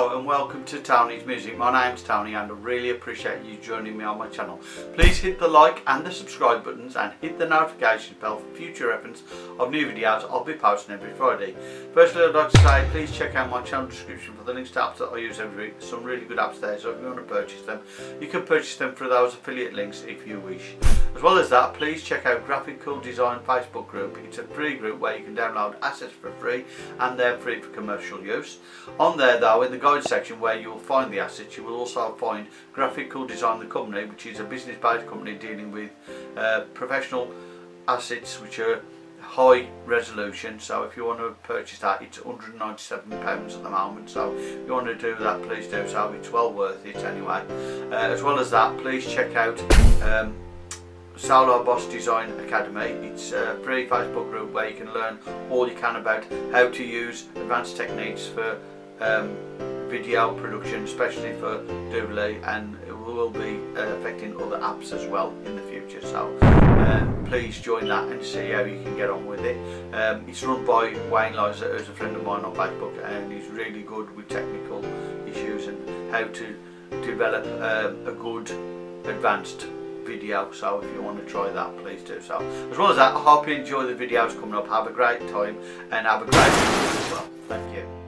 And welcome to Tony's Music. My name's Tony and I really appreciate you joining me on my channel. Please hit the like and the subscribe buttons and hit the notification bell for future reference of new videos I'll be posting every Friday. Firstly I'd like to say please check out my channel description for the links to apps that I use every week. Some really good apps there so if you want to purchase them you can purchase them through those affiliate links if you wish. As well as that please check out Graphical Design Facebook group. It's a free group where you can download assets for free and they're free for commercial use. On there though in the section where you will find the assets. You will also find Graphical Design the company which is a business based company dealing with uh, professional assets which are high resolution. So if you want to purchase that it's 197 pounds at the moment. So if you want to do that please do so. It's well worth it anyway. Uh, as well as that please check out um, Solo Boss Design Academy. It's a free Facebook group where you can learn all you can about how to use advanced techniques for um, video production, especially for Doodly, and it will be uh, affecting other apps as well in the future. So uh, please join that and see how you can get on with it. Um, it's run by Wayne Lizer, who's a friend of mine on Facebook, and he's really good with technical issues and how to develop um, a good advanced video. So if you want to try that please do so. As well as that I hope you enjoy the videos coming up. Have a great time and have a great week as well